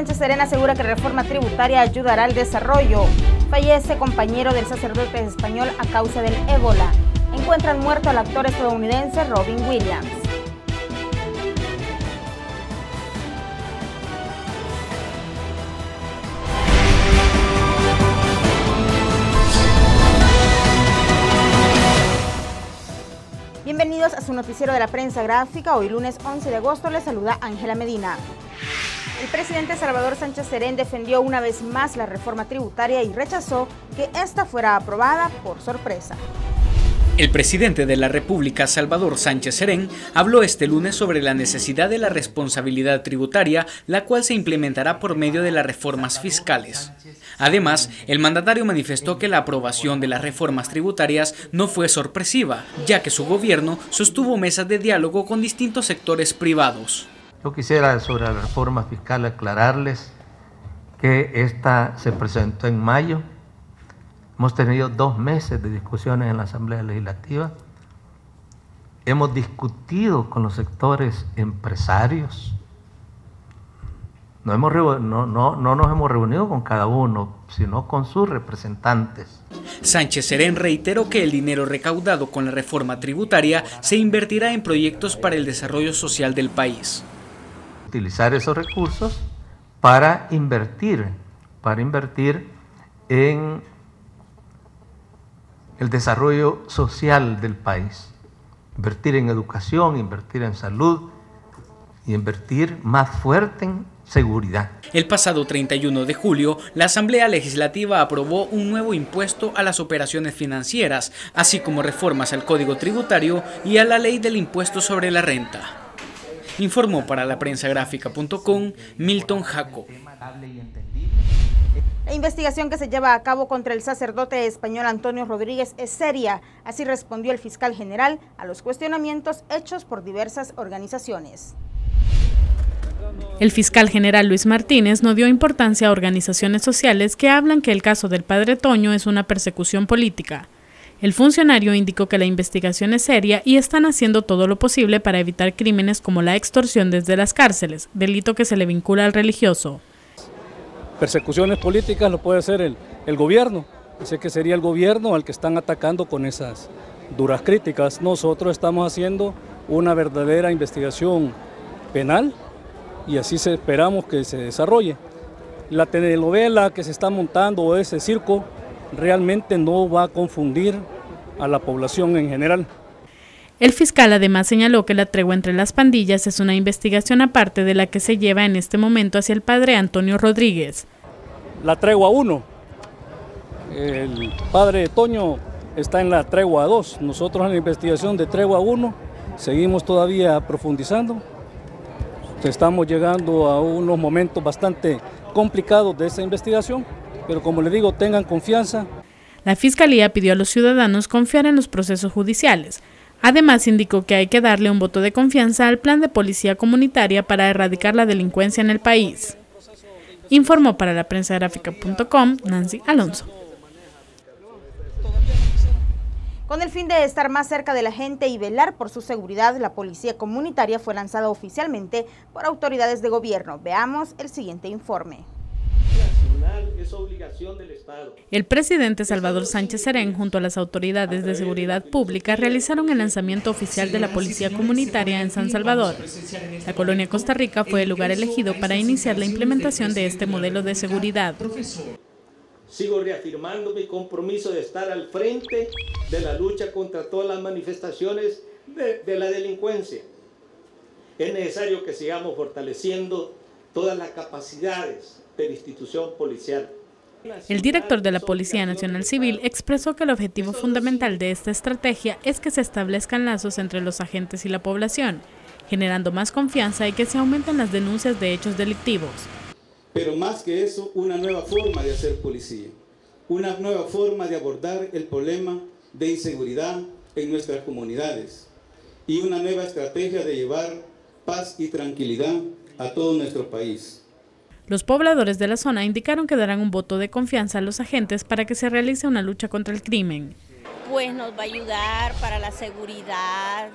Sánchez Serena asegura que la reforma tributaria ayudará al desarrollo. Fallece compañero del sacerdote español a causa del ébola. Encuentran muerto al actor estadounidense Robin Williams. Bienvenidos a su noticiero de la prensa gráfica. Hoy lunes 11 de agosto les saluda Ángela Medina. El presidente Salvador Sánchez Serén defendió una vez más la reforma tributaria y rechazó que esta fuera aprobada por sorpresa. El presidente de la República, Salvador Sánchez Serén, habló este lunes sobre la necesidad de la responsabilidad tributaria, la cual se implementará por medio de las reformas fiscales. Además, el mandatario manifestó que la aprobación de las reformas tributarias no fue sorpresiva, ya que su gobierno sostuvo mesas de diálogo con distintos sectores privados. Yo quisiera sobre la reforma fiscal aclararles que esta se presentó en mayo. Hemos tenido dos meses de discusiones en la Asamblea Legislativa. Hemos discutido con los sectores empresarios, no, hemos, no, no, no nos hemos reunido con cada uno, sino con sus representantes. Sánchez Serén reiteró que el dinero recaudado con la reforma tributaria se invertirá en proyectos para el desarrollo social del país. Utilizar esos recursos para invertir, para invertir en el desarrollo social del país. Invertir en educación, invertir en salud y invertir más fuerte en seguridad. El pasado 31 de julio, la Asamblea Legislativa aprobó un nuevo impuesto a las operaciones financieras, así como reformas al Código Tributario y a la Ley del Impuesto sobre la Renta. Informó para la prensa gráfica.com Milton Jaco. La investigación que se lleva a cabo contra el sacerdote español Antonio Rodríguez es seria, así respondió el fiscal general a los cuestionamientos hechos por diversas organizaciones. El fiscal general Luis Martínez no dio importancia a organizaciones sociales que hablan que el caso del padre Toño es una persecución política. El funcionario indicó que la investigación es seria y están haciendo todo lo posible para evitar crímenes como la extorsión desde las cárceles, delito que se le vincula al religioso. Persecuciones políticas lo puede hacer el, gobierno. Sé que sería el gobierno al que están atacando con esas duras críticas. Nosotros estamos haciendo una verdadera investigación penal y así esperamos que se desarrolle. La telenovela que se está montando o ese circo realmente no va a confundir a la población en general. El fiscal además señaló que la tregua entre las pandillas es una investigación aparte de la que se lleva en este momento hacia el padre Antonio Rodríguez. La tregua 1. El padre Toño está en la tregua 2. Nosotros en la investigación de tregua 1 seguimos todavía profundizando Estamos llegando a unos momentos bastante complicados de esa investigación, pero como le digo, tengan confianza. La Fiscalía pidió a los ciudadanos confiar en los procesos judiciales. Además, indicó que hay que darle un voto de confianza al plan de policía comunitaria para erradicar la delincuencia en el país. Informó para la prensa gráfica.com Nancy Alonso. Con el fin de estar más cerca de la gente y velar por su seguridad, la policía comunitaria fue lanzada oficialmente por autoridades de gobierno. Veamos el siguiente informe. El presidente Salvador Sánchez Serén junto a las autoridades de seguridad pública realizaron el lanzamiento oficial de la Policía Comunitaria en San Salvador. La colonia Costa Rica fue el lugar elegido para iniciar la implementación de este modelo de seguridad. sigo reafirmando mi compromiso de estar al frente de la lucha contra todas las manifestaciones de, la delincuencia. Es necesario que sigamos fortaleciendo todas las capacidades de institución policial. El director de la Policía Nacional Civil expresó que el objetivo fundamental de esta estrategia es que se establezcan lazos entre los agentes y la población, generando más confianza y que se aumenten las denuncias de hechos delictivos. Pero más que eso, una nueva forma de hacer policía, una nueva forma de abordar el problema de inseguridad en nuestras comunidades y una nueva estrategia de llevar paz y tranquilidad a todo nuestro país. Los pobladores de la zona indicaron que darán un voto de confianza a los agentes para que se realice una lucha contra el crimen. Pues nos va a ayudar para la seguridad,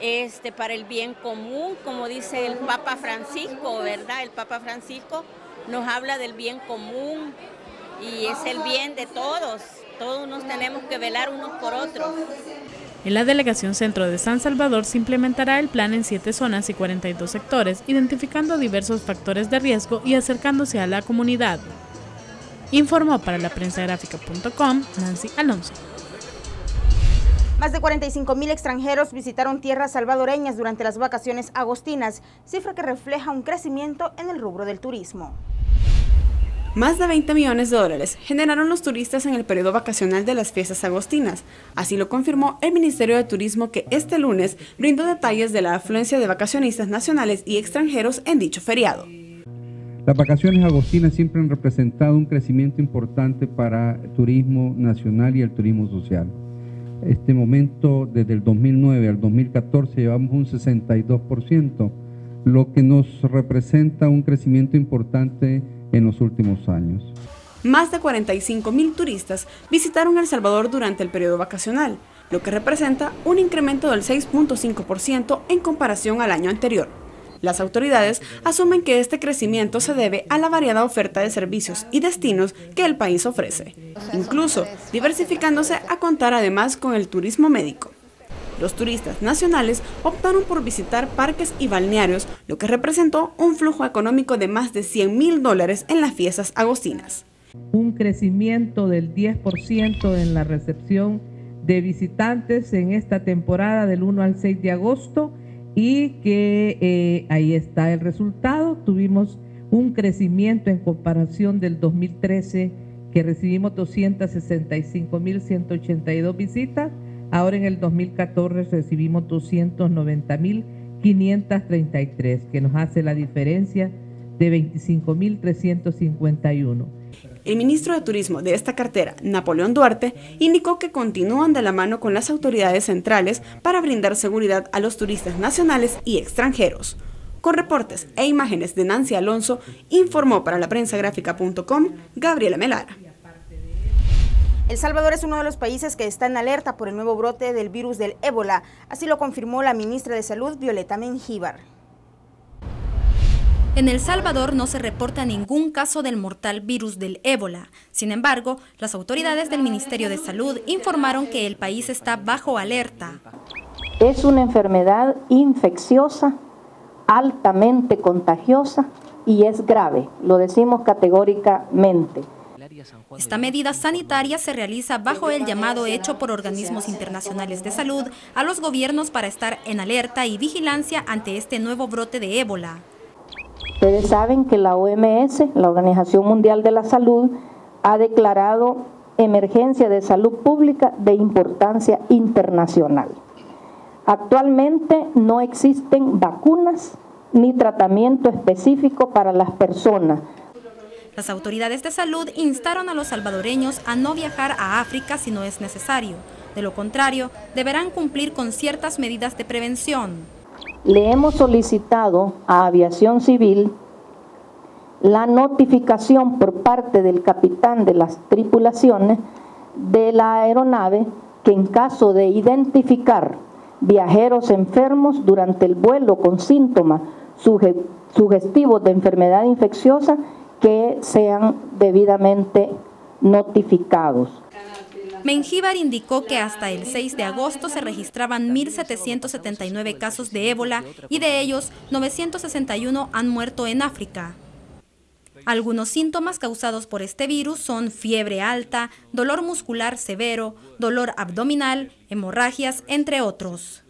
este, para el bien común, como dice el Papa Francisco, ¿verdad? El Papa Francisco nos habla del bien común y es el bien de todos. Todos nos tenemos que velar unos por otros. En la delegación centro de San Salvador se implementará el plan en siete zonas y 42 sectores, identificando diversos factores de riesgo y acercándose a la comunidad. Informó para la prensa gráfica.com Nancy Alonso. Más de 45 mil extranjeros visitaron tierras salvadoreñas durante las vacaciones agostinas, cifra que refleja un crecimiento en el rubro del turismo. Más de 20 millones de dólares generaron los turistas en el periodo vacacional de las fiestas agostinas. Así lo confirmó el Ministerio de Turismo que este lunes brindó detalles de la afluencia de vacacionistas nacionales y extranjeros en dicho feriado. Las vacaciones agostinas siempre han representado un crecimiento importante para el turismo nacional y el turismo social este momento, desde el 2009 al 2014, llevamos un 62%, lo que nos representa un crecimiento importante en los últimos años. Más de 45 mil turistas visitaron El Salvador durante el periodo vacacional, lo que representa un incremento del 6.5% en comparación al año anterior. Las autoridades asumen que este crecimiento se debe a la variada oferta de servicios y destinos que el país ofrece, incluso diversificándose a contar además con el turismo médico. Los turistas nacionales optaron por visitar parques y balnearios, lo que representó un flujo económico de más de 100 mil dólares en las fiestas agostinas. Un crecimiento del 10% en la recepción de visitantes en esta temporada del 1 al 6 de agosto y que eh, ahí está el resultado. Tuvimos un crecimiento en comparación del 2013 que recibimos 265.182 visitas. Ahora en el 2014 recibimos 290.533, que nos hace la diferencia de 25.351. El ministro de Turismo de esta cartera, Napoleón Duarte, indicó que continúan de la mano con las autoridades centrales para brindar seguridad a los turistas nacionales y extranjeros. Con reportes e imágenes de Nancy Alonso, informó para la prensa gráfica.com Gabriela Melara. El Salvador es uno de los países que está en alerta por el nuevo brote del virus del ébola, así lo confirmó la ministra de Salud, Violeta Mengíbar. En El Salvador no se reporta ningún caso del mortal virus del ébola. Sin embargo, las autoridades del Ministerio de Salud informaron que el país está bajo alerta. Es una enfermedad infecciosa, altamente contagiosa y es grave, lo decimos categóricamente. Esta medida sanitaria se realiza bajo el llamado hecho por organismos internacionales de salud a los gobiernos para estar en alerta y vigilancia ante este nuevo brote de ébola. Ustedes saben que la OMS, la Organización Mundial de la Salud, ha declarado emergencia de salud pública de importancia internacional. Actualmente no existen vacunas ni tratamiento específico para las personas. Las autoridades de salud instaron a los salvadoreños a no viajar a África si no es necesario. De lo contrario, deberán cumplir con ciertas medidas de prevención le hemos solicitado a Aviación Civil la notificación por parte del capitán de las tripulaciones de la aeronave que en caso de identificar viajeros enfermos durante el vuelo con síntomas sugestivos de enfermedad infecciosa que sean debidamente notificados. Mengíbar indicó que hasta el 6 de agosto se registraban 1.779 casos de ébola y de ellos 961 han muerto en África. Algunos síntomas causados por este virus son fiebre alta, dolor muscular severo, dolor abdominal, hemorragias, entre otros.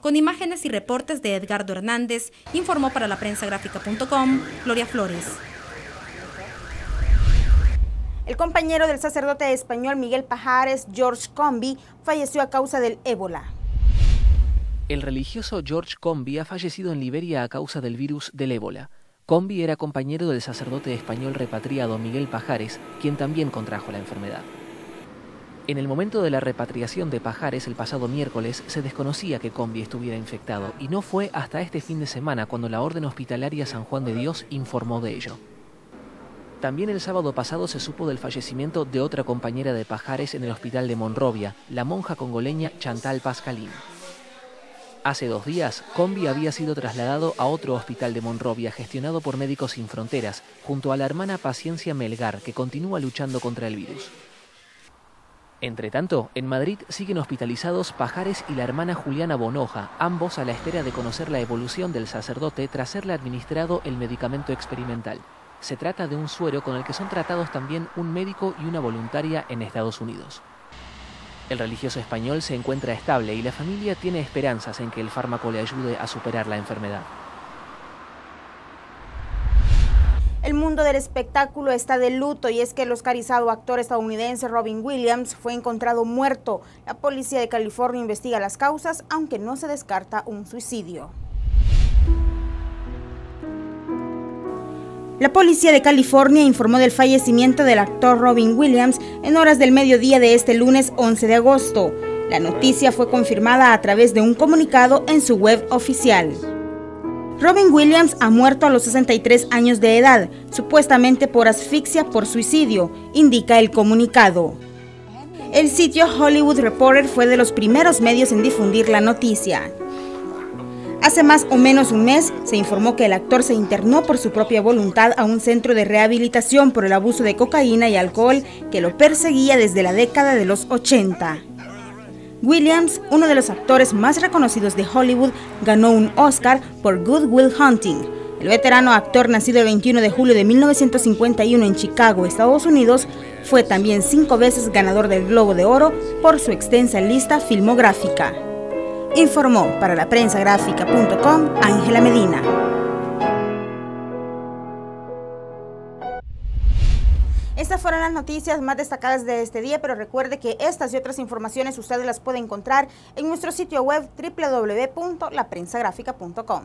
Con imágenes y reportes de Edgardo Hernández, informó para la prensa gráfica.com Gloria Flores. El compañero del sacerdote español Miguel Pajares, George Combi, falleció a causa del ébola. El religioso George Combi ha fallecido en Liberia a causa del virus del ébola. Combi era compañero del sacerdote español repatriado Miguel Pajares, quien también contrajo la enfermedad. En el momento de la repatriación de Pajares el pasado miércoles se desconocía que Combi estuviera infectado y no fue hasta este fin de semana cuando la Orden Hospitalaria San Juan de Dios informó de ello. También el sábado pasado se supo del fallecimiento de otra compañera de Pajares en el hospital de Monrovia, la monja congoleña Chantal Pascalín. Hace dos días, Combi había sido trasladado a otro hospital de Monrovia gestionado por Médicos Sin Fronteras, junto a la hermana Paciencia Melgar, que continúa luchando contra el virus. Entre tanto, en Madrid siguen hospitalizados Pajares y la hermana Juliana Bonoja, ambos a la espera de conocer la evolución del sacerdote tras serle administrado el medicamento experimental. Se trata de un suero con el que son tratados también un médico y una voluntaria en Estados Unidos. El religioso español se encuentra estable y la familia tiene esperanzas en que el fármaco le ayude a superar la enfermedad. El mundo del espectáculo está de luto y es que el oscarizado actor estadounidense Robin Williams fue encontrado muerto. La policía de California investiga las causas, aunque no se descarta un suicidio. La policía de California informó del fallecimiento del actor Robin Williams en horas del mediodía de este lunes 11 de agosto. La noticia fue confirmada a través de un comunicado en su web oficial. Robin Williams ha muerto a los 63 años de edad, supuestamente por asfixia por suicidio, indica el comunicado. El sitio Hollywood Reporter fue de los primeros medios en difundir la noticia. Hace más o menos un mes se informó que el actor se internó por su propia voluntad a un centro de rehabilitación por el abuso de cocaína y alcohol que lo perseguía desde la década de los 80. Williams, uno de los actores más reconocidos de Hollywood, ganó un Oscar por Good Will Hunting. El veterano actor nacido el 21 de julio de 1951 en Chicago, Estados Unidos, fue también cinco veces ganador del Globo de Oro por su extensa lista filmográfica. Informó para la prensa gráfica.com Ángela Medina. Estas fueron las noticias más destacadas de este día, pero recuerde que estas y otras informaciones ustedes las pueden encontrar en nuestro sitio web www.laprensagráfica.com.